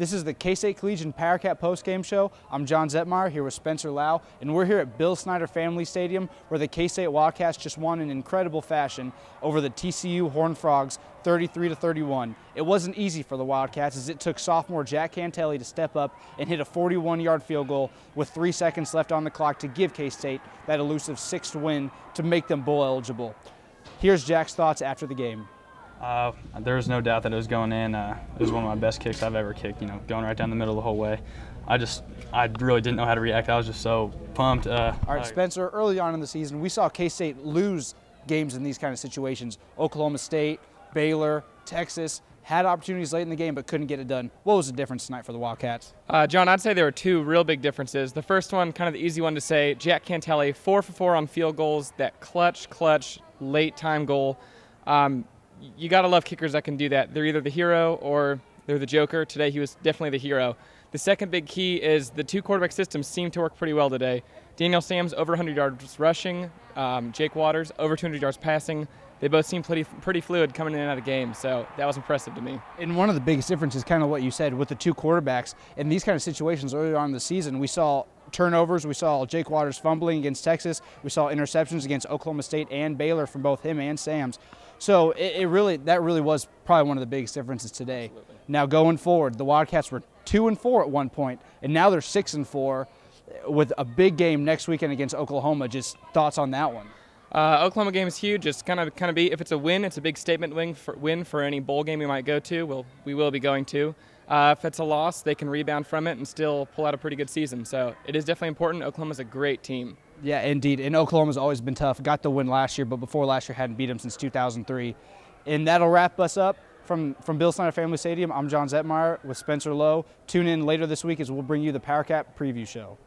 This is the K-State Collegian Powercat postgame show. I'm John Zetmeyer here with Spencer Lau, and we're here at Bill Snyder Family Stadium where the K-State Wildcats just won in incredible fashion over the TCU Horned Frogs 33 to 31. It wasn't easy for the Wildcats as it took sophomore Jack Cantele to step up and hit a 41-yard field goal with three seconds left on the clock to give K-State that elusive sixth win to make them bowl eligible. Here's Jack's thoughts after the game. Uh, there was no doubt that it was going in. Uh, it was one of my best kicks I've ever kicked. You know, going right down the middle the whole way. I just, I really didn't know how to react. I was just so pumped. Uh, All right, Spencer. Early on in the season, we saw K-State lose games in these kind of situations. Oklahoma State, Baylor, Texas had opportunities late in the game but couldn't get it done. What was the difference tonight for the Wildcats? Uh, John, I'd say there were two real big differences. The first one, kind of the easy one to say, Jack Cantele, four for four on field goals. That clutch, clutch, late time goal. Um, you got to love kickers that can do that. They're either the hero or they're the joker. Today, he was definitely the hero. The second big key is the two quarterback systems seem to work pretty well today. Daniel Sams over 100 yards rushing, um, Jake Waters over 200 yards passing. They both seem pretty pretty fluid coming in and out of games, so that was impressive to me. And one of the biggest differences, kind of what you said, with the two quarterbacks in these kind of situations earlier on in the season, we saw turnovers. We saw Jake Waters fumbling against Texas. We saw interceptions against Oklahoma State and Baylor from both him and Sams. So it, it, really that really was probably one of the biggest differences today. Absolutely. Now going forward, the Wildcats were two and four at one point, and now they're six and four, with a big game next weekend against Oklahoma. Just thoughts on that one? Uh, Oklahoma game is huge. It's kind of kind of be if it's a win, it's a big statement win for, win for any bowl game we might go to. We'll, we will be going to. Uh, if it's a loss, they can rebound from it and still pull out a pretty good season. So it is definitely important. Oklahoma's a great team. Yeah, indeed. And Oklahoma's always been tough. Got the win last year, but before last year hadn't beat them since 2003. And that'll wrap us up from, from Bill Snyder Family Stadium. I'm John Zetmeyer with Spencer Lowe. Tune in later this week as we'll bring you the Powercat preview show.